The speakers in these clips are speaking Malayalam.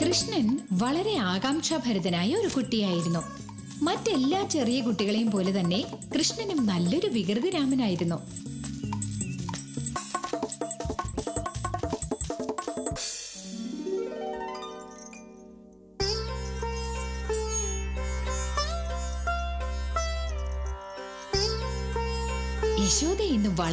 കൃഷ്ണൻ വളരെ ആകാംക്ഷാഭരിതനായ ഒരു കുട്ടിയായിരുന്നു. മറ്റെല്ലാ ചെറിയ കുട്ടികളെയും പോലെ തന്നെ കൃഷ്ണനും നല്ലൊരു വികൃതി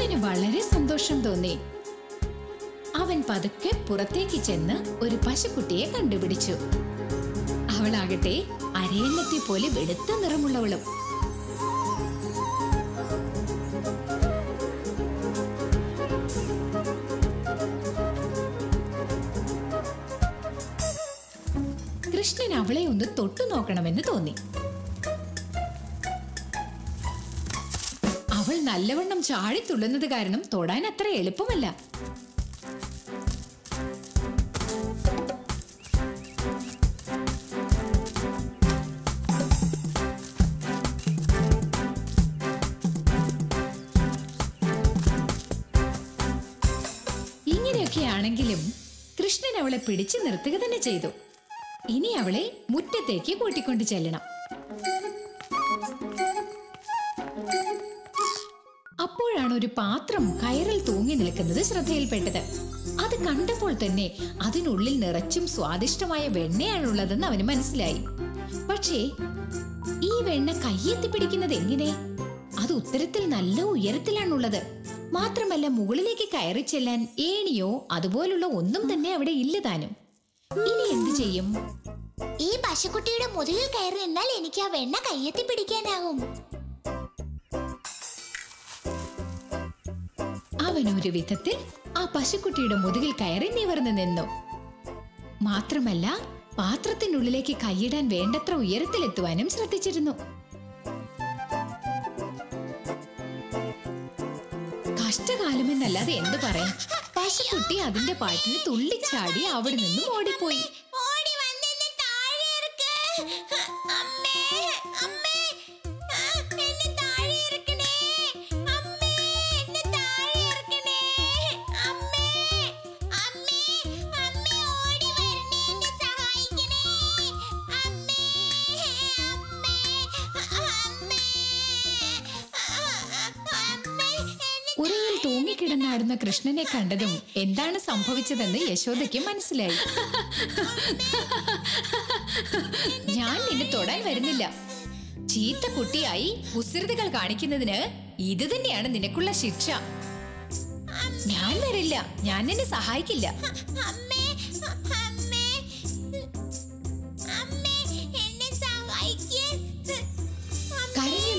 കൃഷ്ണന് വളരെ സന്തോഷം തോന്നി. അവൻ പതുക്കെ പുറത്തേക്ക് ചെന്ന് ഒരു പശുക്കുട്ടിയെ കണ്ടുപിടിച്ചു. അവളാകട്ടെ അരയന്നത്തെ പോലെ വെളുത്ത നിറമുള്ളവളും. കൃഷ്ണൻ അവളെ ഒന്ന് തൊട്ടു നോക്കണമെന്ന് തോന്നി. നല്ലവണ്ണം ചാടി തുള്ളുന്നത് കാരണം തൊടാൻ അത്ര എളുപ്പമല്ല. ഇങ്ങനെയൊക്കെയാണെങ്കിലും കൃഷ്ണൻ അവളെ പിടിച്ചു നിർത്തുക തന്നെ ചെയ്തു. ഇനി അവളെ മുറ്റത്തേക്ക് കൂട്ടിക്കൊണ്ടു ചെല്ലണം. അപ്പോഴാണ് ഒരു പാത്രം കയറിൽ തൂങ്ങി നിൽക്കുന്നത് ശ്രദ്ധയിൽപ്പെട്ടത്. അത് കണ്ടപ്പോൾ തന്നെ അതിനുള്ളിൽ നിറച്ചും സ്വാദിഷ്ടമായ വെണ്ണയാണുള്ളതെന്ന് അവന് മനസ്സിലായി. പക്ഷേ ഈ വെണ്ണ കയ്യെത്തി പിടിക്കുന്നത് എങ്ങനെ? അത് ഉത്തരത്തിൽ നല്ല ഉയരത്തിലാണുള്ളത്. മാത്രമല്ല മുകളിലേക്ക് കയറി ചെല്ലാൻ ഏണിയോ അതുപോലുള്ള ഒന്നും തന്നെ അവിടെ ഇല്ലതാനും ഇനി എന്തു ചെയ്യും? ഈ പശുക്കുട്ടിയുടെ മുതുകിൽ കയറി നിന്നാൽ എനിക്ക് ആ വെണ്ണ കയ്യെത്തി പിടിക്കാനാകും. അവൻ ഒരു വിധത്തിൽ ആ പശുക്കുട്ടിയുടെ മുതുകിൽ കയറി നിവർന്നു നിന്നു. മാത്രമല്ല പാത്രത്തിനുള്ളിലേക്ക് കൈയിടാൻ വേണ്ടത്ര ഉയരത്തിലെത്തുവാനും ശ്രദ്ധിച്ചിരുന്നു. കഷ്ടകാലമെന്നല്ലാതെ എന്തു പറയാം? പശുക്കുട്ടി അതിന്റെ പാട്ടിന് തുള്ളിച്ചാടി അവിടെ നിന്നും ഓടിപ്പോയി. തൂങ്ങിക്കിടന്നാടുന്ന കൃഷ്ണനെ കണ്ടതും എന്താണ് സംഭവിച്ചതെന്ന് യശോദയ്ക്ക് മനസ്സിലായി. ഞാൻ നിന്നെ തൊടാൻ വരുന്നില്ല. ചീത്ത കുട്ടിയായി കുസൃതികൾ കാണിക്കുന്നതിന് ഇത് തന്നെയാണ് നിനക്കുള്ള ശിക്ഷ. ഞാൻ വരില്ല. ഞാൻ നിന്നെ സഹായിക്കില്ല.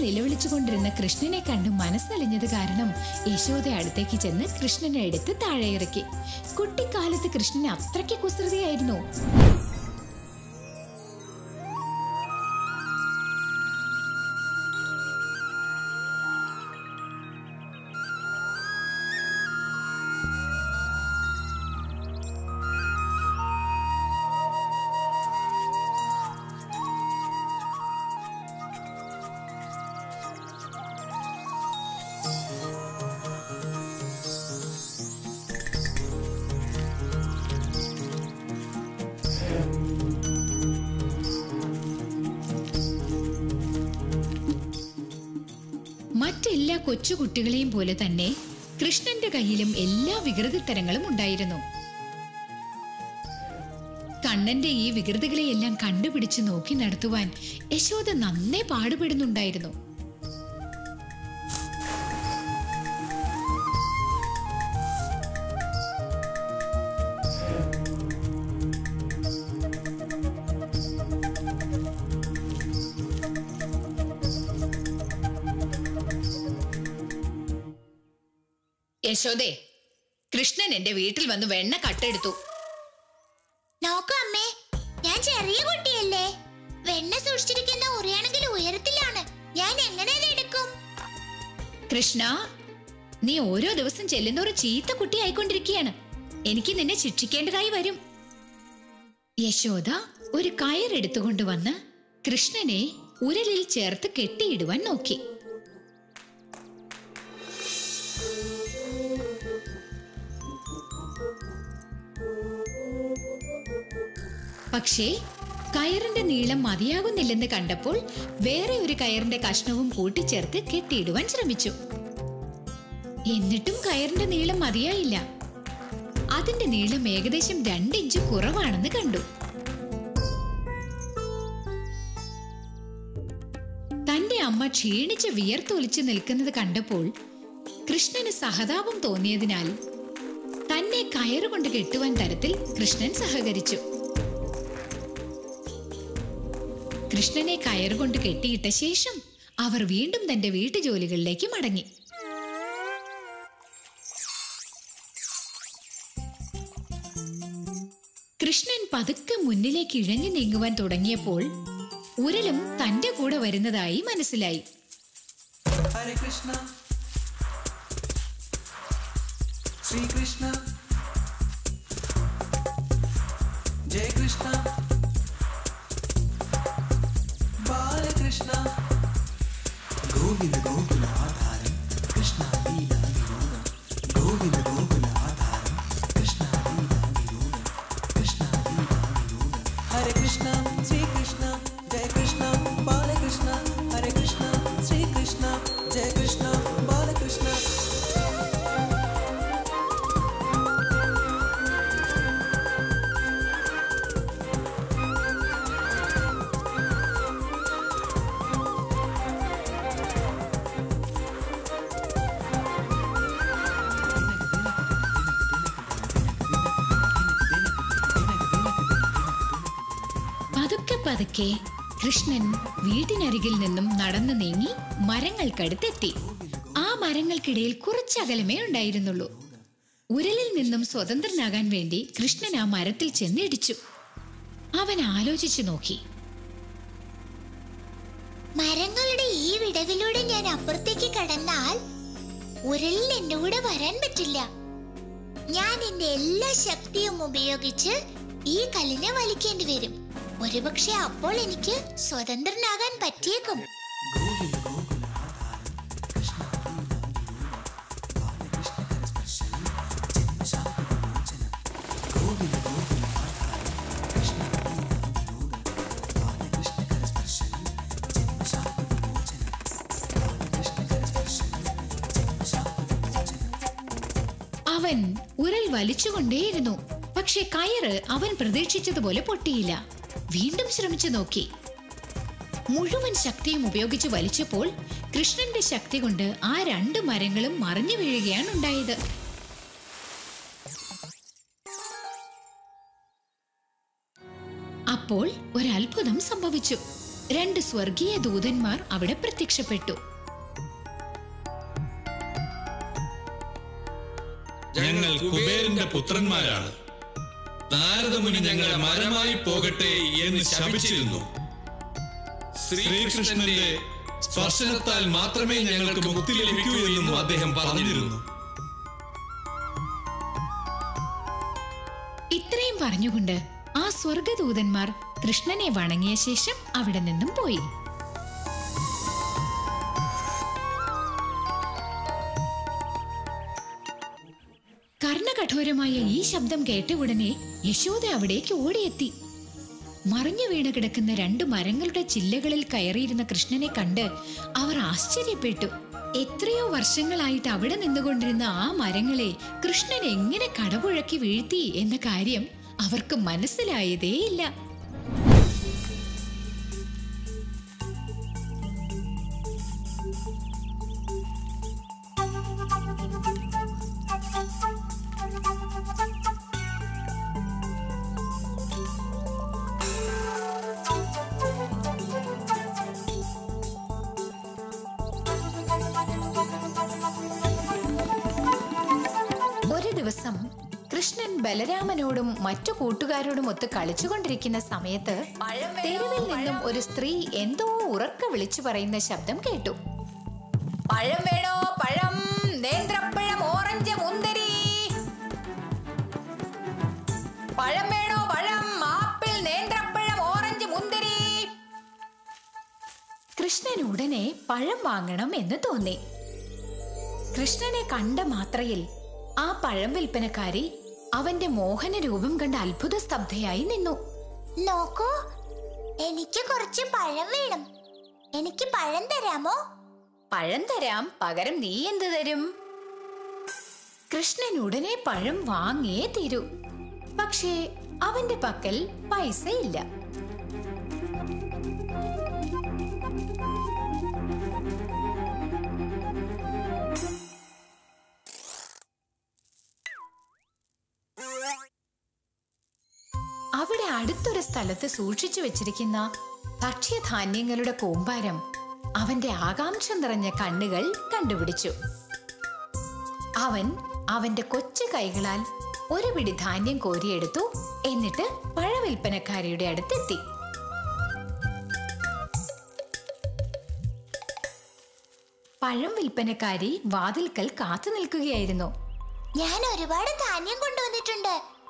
നിലവിളിച്ചുകൊണ്ടിരുന്ന കൃഷ്ണനെ കണ്ട് മനസ്സലിഞ്ഞത് കാരണം യശോദ അടുത്തേക്ക് ചെന്ന് കൃഷ്ണനെ എടുത്ത് താഴെ ഇറക്കി കുട്ടിക്കാലത്ത് കൃഷ്ണന് അത്രയ്ക്ക് കുസൃതിയായിരുന്നു. മറ്റെല്ലാ കൊച്ചുകുട്ടികളെയും പോലെ തന്നെ കൃഷ്ണന്റെ കയ്യിലും എല്ലാ വികൃതിത്തരങ്ങളും ഉണ്ടായിരുന്നു. കണ്ണന്റെ ഈ വികൃതികളെയെല്ലാം കണ്ടുപിടിച്ച് നോക്കി നടത്തുവാൻ യശോദ നന്നേ പാടുപെടുന്നുണ്ടായിരുന്നു. യശോദേ കൃഷ്ണൻ എന്റെ വീട്ടിൽ വന്ന് വെണ്ണ കട്ടെടുത്തു. നോക്കൂ അമ്മേ ഞാൻ ചെറിയ കുട്ടിയല്ലേ. വെണ്ണ സൂക്ഷിച്ചിരിക്കുന്ന ഉറിയാണെങ്കിൽ ഉയരത്തിലാണ്. ഞാൻ എങ്ങനെ എടുക്കും? കൃഷ്ണ നീ ഓരോ ദിവസം ചെല്ലുന്നോറും ചീത്ത കുട്ടി ആയിക്കൊണ്ടിരിക്കുകയാണ്. എനിക്ക് നിന്നെ ശിക്ഷിക്കേണ്ടതായി വരും. യശോദ ഒരു കയർ കയറെടുത്തുകൊണ്ട് വന്ന് കൃഷ്ണനെ ഉരലിൽ ചേർത്ത് കെട്ടിയിടുവാൻ നോക്കി. പക്ഷേ കയറിന്റെ നീളം മതിയാകുന്നില്ലെന്ന് കണ്ടപ്പോൾ വേറെ ഒരു കയറിന്റെ കഷ്ണവും കൂട്ടിച്ചേർത്ത് കെട്ടിയിടുവാൻ ശ്രമിച്ചു. എന്നിട്ടും കയറിന്റെ നീളം മതിയായില്ല. അതിന്റെ നീളം ഏകദേശം രണ്ടിഞ്ച് കുറവാണെന്ന് കണ്ടു. തന്റെ അമ്മ ക്ഷീണിച്ച് വിയർത്തൊലിച്ച് നിൽക്കുന്നത് കണ്ടപ്പോൾ കൃഷ്ണന് സഹതാപം തോന്നിയതിനാൽ തന്നെ കയറുകൊണ്ട് കെട്ടുവാൻ തരത്തിൽ കൃഷ്ണൻ സഹകരിച്ചു. കൃഷ്ണനെ കയറുകൊണ്ട് കെട്ടിയിട്ട ശേഷം അവർ വീണ്ടും തന്റെ വീട്ടുജോലികളിലേക്ക് മടങ്ങി. കൃഷ്ണൻ പതുക്കെ മുന്നിലേക്ക് ഇഴഞ്ഞു നീങ്ങുവാൻ തുടങ്ങിയപ്പോൾ ഉരലും തന്റെ കൂടെ വരുന്നതായി മനസ്സിലായി. ഹരേ കൃഷ്ണ. ശ്രീകൃഷ്ണ. പതുക്കെ കൃഷ്ണൻ വീട്ടിനരികിൽ നിന്നും നടന്നു നീങ്ങി മരങ്ങൾക്കടുത്തെത്തി. ആ മരങ്ങൾക്കിടയിൽ കുറച്ചകലമേ ഉണ്ടായിരുന്നുള്ളൂ. ഉരലിൽ നിന്നും സ്വതന്ത്രനാകാൻ വേണ്ടി കൃഷ്ണൻ ആ മരത്തിൽ ചെന്നിടിച്ചു. അവൻ ആലോചിച്ചു നോക്കി. മരങ്ങളുടെ ഈ വിടവിലൂടെ ഞാൻ അപ്പുറത്തേക്ക് കടന്നാൽ ഉരലിൽ എന്റെ കൂടെ വരാൻ പറ്റില്ല. ഞാൻ എന്റെ എല്ലാ ശക്തിയും ഉപയോഗിച്ച് ഈ കല്ലിനെ വലിക്കേണ്ടി വരും. ഒരുപക്ഷെ അപ്പോൾ എനിക്ക് സ്വതന്ത്രനാകാൻ പറ്റിയേക്കും. അവൻ ഉരൽ വലിച്ചുകൊണ്ടേയിരുന്നു. പക്ഷെ കയറ് അവൻ പ്രതീക്ഷിച്ചതുപോലെ പൊട്ടിയില്ല. വീണ്ടും ശ്രമിച്ചു നോക്കി. മുഴുവൻ ശക്തിയും ഉപയോഗിച്ച് വലിച്ചപ്പോൾ കൃഷ്ണന്റെ ശക്തി കൊണ്ട് ആ രണ്ട് മരങ്ങളും മറിഞ്ഞു വീഴുകയാണ് ഉണ്ടായത്. അപ്പോൾ ഒരത്ഭുതം സംഭവിച്ചു. രണ്ട് സ്വർഗീയ ദൂതന്മാർ അവിടെ പ്രത്യക്ഷപ്പെട്ടു. ഞങ്ങൾ കുബേരന്റെ പുത്രന്മാരാണ്. നാരദമുനി ഞങ്ങളെ മരമായി പോകട്ടെ എന്ന് ശപിച്ചിരുന്നു. ശ്രീകൃഷ്ണന്റെ സ്പർശനത്താൽ മാത്രമേ ഞങ്ങൾക്ക് മുക്തി ലഭിക്കൂ എന്നും അദ്ദേഹം പറഞ്ഞിരുന്നു. ഇത്രയും പറഞ്ഞുകൊണ്ട് ആ സ്വർഗദൂതന്മാർ കൃഷ്ണനെ വണങ്ങിയ ശേഷം അവിടെ നിന്നും പോയി. കർണകഠോരമായ ഈ ശബ്ദം കേട്ട ഉടനെ യശോദ അവിടേക്ക് ഓടിയെത്തി. മറിഞ്ഞു വീണ് കിടക്കുന്ന രണ്ട് മരങ്ങളുടെ ചില്ലകളിൽ കയറിയിരുന്ന കൃഷ്ണനെ കണ്ട് അവർ ആശ്ചര്യപ്പെട്ടു. എത്രയോ വർഷങ്ങളായിട്ട് അവിടെ നിന്നുകൊണ്ടിരുന്ന ആ മരങ്ങളെ കൃഷ്ണൻ എങ്ങനെ കടപുഴക്കി വീഴ്ത്തി എന്ന കാര്യം അവർക്ക് മനസ്സിലായതേയില്ല. ബലരാമനോടും മറ്റു കൂട്ടുകാരോടും ഒത്ത് കളിച്ചുകൊണ്ടിരിക്കുന്ന സമയത്ത് തെരുവിൽ നിന്നും ഒരു സ്ത്രീ എന്തോ ഉറക്ക വിളിച്ചു പറയുന്ന ശബ്ദം കേട്ടു. പഴം വേണോ? പഴം. നേന്ത്രപ്പഴം ഓറഞ്ച് മുന്തിരി. പഴം വേണോ? പഴം. ആപ്പിൾ നേന്ത്രപ്പഴം ഓറഞ്ച് മുന്തിരി. കൃഷ്ണൻ ഉടനെ പഴം വാങ്ങണം എന്ന് തോന്നി. കൃഷ്ണനെ കണ്ട മാത്രയിൽ ആ പഴം വിൽപ്പനക്കാരി അവന്റെ മോഹന രൂപം കണ്ട് അത്ഭുത സ്തബ്ധയായി നിന്നു. നോക്കൂ എനിക്ക് കുറച്ച് പഴം വേണം. എനിക്ക് പഴം തരാമോ? പഴം തരാം പകരം നീ എന്ത് തരും? കൃഷ്ണൻ ഉടനെ പഴം വാങ്ങിയേ തീരൂ. പക്ഷേ അവന്റെ പക്കൽ പൈസ അടുത്തൊരു സ്ഥലത്ത് സൂക്ഷിച്ചു വെച്ചിരിക്കുന്ന ഭക്ഷ്യധാന്യങ്ങളുടെ കൂമ്പാരം അവന്റെ ആകാംക്ഷ നിറഞ്ഞ കണ്ണുകൾ കണ്ടുപിടിച്ചു. അവൻ അവന്റെ കൊച്ചു കൈകളാൽ ഒരു പിടി ധാന്യം കോരിയെടുത്തു എന്നിട്ട് പഴവിൽപ്പനക്കാരിയുടെ അടുത്തെത്തി. പഴം വിൽപ്പനക്കാരി വാതിൽക്കൽ കാത്തു നിൽക്കുകയായിരുന്നു. ഞാൻ ഒരുപാട് ധാന്യം കൊണ്ടുവന്നിട്ടുണ്ട്.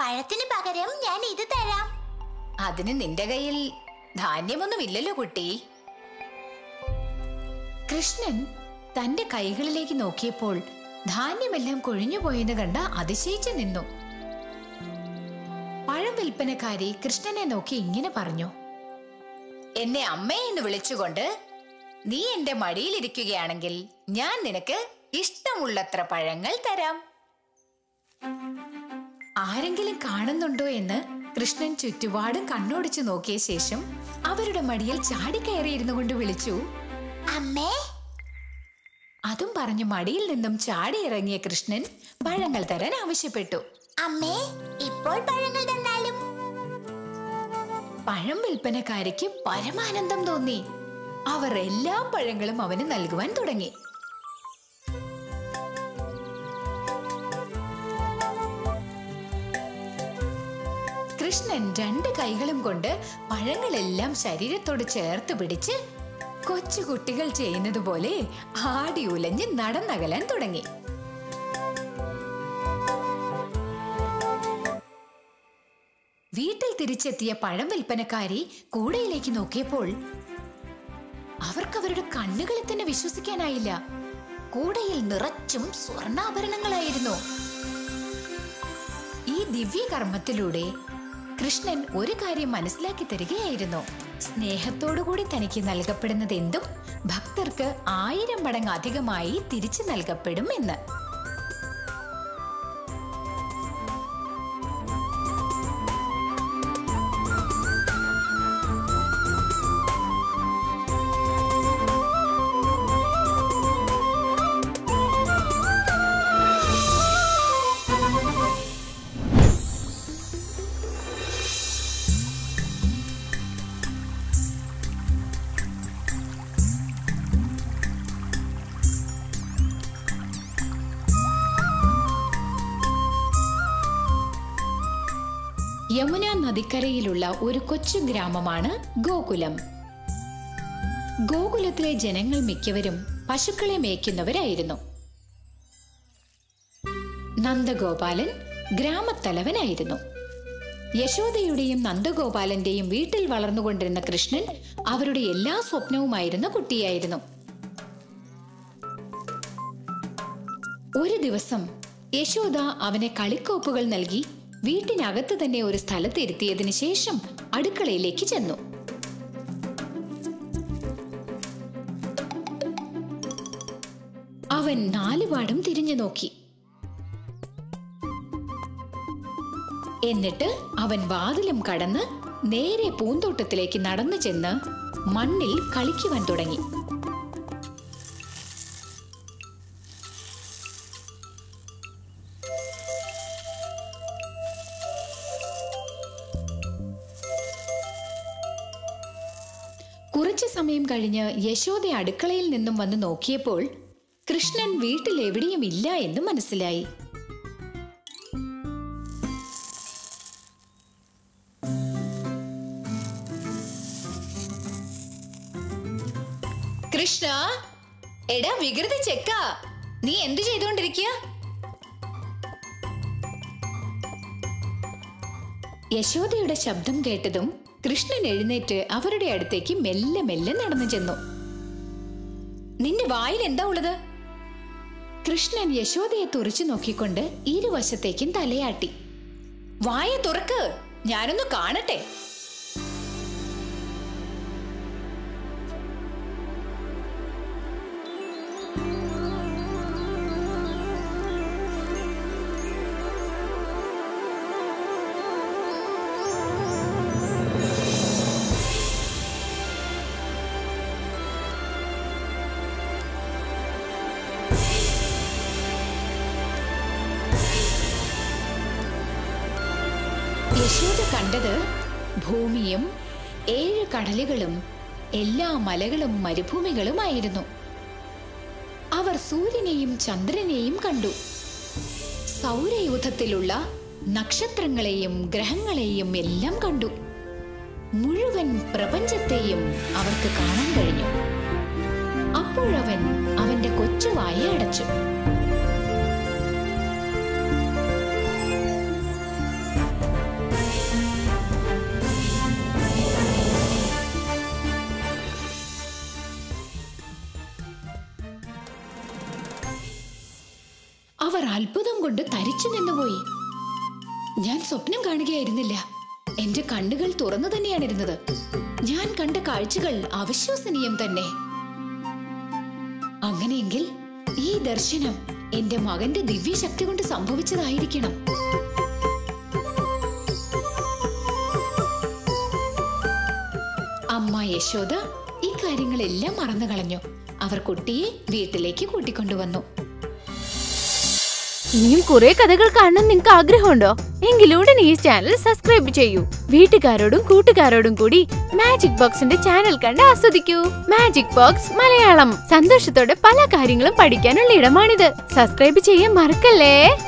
പഴത്തിന് പകരം ഞാൻ ഇത് തരാം. അതിന് നിന്റെ കയ്യിൽ ധാന്യമൊന്നുമില്ലല്ലോ കുട്ടി. കൃഷ്ണൻ തന്റെ കൈകളിലേക്ക് നോക്കിയപ്പോൾ ധാന്യമെല്ലാം കൊഴിഞ്ഞുപോയെന്ന് കണ്ട അതിശയിച്ചു നിന്നു. പഴം വിൽപ്പനക്കാരി കൃഷ്ണനെ നോക്കി ഇങ്ങനെ പറഞ്ഞു. എന്നെ അമ്മേ എന്ന് വിളിച്ചുകൊണ്ട് നീ എന്റെ മടിയിലിരിക്കുകയാണെങ്കിൽ ഞാൻ നിനക്ക് ഇഷ്ടമുള്ളത്ര പഴങ്ങൾ തരാം. ആരെങ്കിലും കാണുന്നുണ്ടോ എന്ന് കൃഷ്ണൻ ചുറ്റുപാടും കണ്ണോടിച്ചു നോക്കിയ ശേഷം അവരുടെ മടിയിൽ ചാടിക്കയറിയിരുന്നു കൊണ്ട് വിളിച്ചു. അമ്മേ? അതും പറഞ്ഞു മടിയിൽ നിന്നും ചാടി ഇറങ്ങിയ കൃഷ്ണൻ പഴങ്ങൾ തരാൻ ആവശ്യപ്പെട്ടു. അമ്മേ ഇപ്പോൾ പഴങ്ങൾ തന്നാലും? പഴം വിൽപ്പനക്കാരിക്ക് പരമാനന്ദം തോന്നി. അവർ എല്ലാ പഴങ്ങളും അവന് നൽകുവാൻ തുടങ്ങി. കൃഷ്ണൻ രണ്ട് കൈകളും കൊണ്ട് പഴങ്ങളെല്ലാം ശരീരത്തോട് ചേർത്ത് പിടിച്ച് കൊച്ചു കുട്ടികൾ ചെയ്യുന്നത് പോലെ ആടി ഉലഞ്ഞ് നടന്നകലാൻ തുടങ്ങി. വീട്ടിൽ തിരിച്ചെത്തിയ പഴം വിൽപ്പനക്കാരി കൂടയിലേക്ക് നോക്കിയപ്പോൾ അവർക്ക് അവരുടെ കണ്ണുകളെ തന്നെ വിശ്വസിക്കാനായില്ല. കൂടയിൽ നിറച്ചും സ്വർണാഭരണങ്ങളായിരുന്നു. ഈ ദിവ്യകർമ്മത്തിലൂടെ കൃഷ്ണൻ ഒരു കാര്യം മനസ്സിലാക്കി തരികയായിരുന്നു. സ്നേഹത്തോടുകൂടി തനിക്ക് നൽകപ്പെടുന്നത് എന്തും ഭക്തർക്ക് ആയിരം മടങ്ങ് അധികമായി തിരിച്ചു നൽകപ്പെടും എന്ന് യമുന നദിക്കരയിലുള്ള ഒരു കൊച്ചു ഗ്രാമമാണ് ഗോകുലം. ഗോകുലത്തിലെ ജനങ്ങൾ മിക്കവരും പശുക്കളെ മേയ്ക്കുന്നവരായിരുന്നു. നന്ദഗോപാലൻ ഗ്രാമത്തലവനായിരുന്നു. യശോദയുടെയും നന്ദഗോപാലന്റെയും വീട്ടിൽ വളർന്നുകൊണ്ടിരുന്ന കൃഷ്ണൻ അവരുടെ എല്ലാ സ്വപ്നവുമായിരുന്ന കുട്ടിയായിരുന്നു. ഒരു ദിവസം യശോദ അവനെ കളിക്കോപ്പുകൾ നൽകി വീട്ടിനകത്ത് തന്നെ ഒരു സ്ഥലത്ത് ഇരുത്തിയതിനു ശേഷം അടുക്കളയിലേക്ക് ചെന്നു. അവൻ നാലുപാടും തിരിഞ്ഞു നോക്കി. എന്നിട്ട് അവൻ വാതിലും കടന്ന് നേരെ പൂന്തോട്ടത്തിലേക്ക് നടന്നു ചെന്ന് മണ്ണിൽ കളിക്കുവാൻ തുടങ്ങി. കുറച്ചു സമയം കഴിഞ്ഞ് യശോദ അടുക്കളയിൽ നിന്നും വന്ന് നോക്കിയപ്പോൾ കൃഷ്ണൻ വീട്ടിൽ എവിടെയും ഇല്ല എന്ന് മനസ്സിലായി. കൃഷ്ണ എടാ വികൃത ചെക്ക നീ എന്തു ചെയ്തോണ്ടിരിക്ക യശോദയുടെ ശബ്ദം കേട്ടതും കൃഷ്ണൻ എഴുന്നേറ്റ് അവരുടെ അടുത്തേക്ക് മെല്ലെ മെല്ലെ നടന്നു ചെന്നു. നിന്റെ വായിൽ എന്താ ഉള്ളത്? കൃഷ്ണൻ യശോദയെ തുറച്ചു നോക്കിക്കൊണ്ട് ഇരുവശത്തേക്കും തലയാട്ടി. വായ തുറക്ക് ഞാനൊന്ന് കാണട്ടെ. യശോദ കണ്ടത് ഭൂമിയും ഏഴ് കടലുകളും എല്ലാ മലകളും മരുഭൂമികളുമായിരുന്നു. അവർ സൂര്യനെയും ചന്ദ്രനെയും കണ്ടു. സൗരയൂഥത്തിലുള്ള നക്ഷത്രങ്ങളെയും ഗ്രഹങ്ങളെയും എല്ലാം കണ്ടു. മുഴുവൻ പ്രപഞ്ചത്തെയും അവർക്ക് കാണാൻ കഴിഞ്ഞു. അപ്പോഴവൻ അവന്റെ കൊച്ചു വായ അടച്ചു. തരിച്ചു നിന്നുപോയി ഞാൻ സ്വപ്നം കാണുകയായിരുന്നില്ല. എന്റെ കണ്ണുകൾ തുറന്നു തന്നെയാണിരുന്നത്. ഞാൻ കണ്ട കാഴ്ചകൾ അവിശ്വസനീയം തന്നെ. അങ്ങനെയെങ്കിൽ ഈ ദർശനം എന്റെ മകന്റെ ദിവ്യശക്തി കൊണ്ട് സംഭവിച്ചതായിരിക്കണം. അമ്മ യശോദ ഈ കാര്യങ്ങളെല്ലാം മറന്നു കളഞ്ഞു അവർ കുട്ടിയെ വീട്ടിലേക്ക് കൂട്ടിക്കൊണ്ടുവന്നു. ഇനിയും കുറെ കഥകൾ കാണാൻ നിങ്ങൾക്ക് ആഗ്രഹമുണ്ടോ? എങ്കിൽ ഈ ചാനൽ സബ്സ്ക്രൈബ് ചെയ്യൂ. വീട്ടുകാരോടും കൂട്ടുകാരോടും കൂടി മാജിക് ബോക്സിന്റെ ചാനൽ കണ്ട് ആസ്വദിക്കൂ. Magic box Malayalam. സന്തോഷത്തോടെ പല കാര്യങ്ങളും പഠിക്കാനുള്ള ഇടമാണിത്. സബ്സ്ക്രൈബ് ചെയ്യാൻ മറക്കല്ലേ?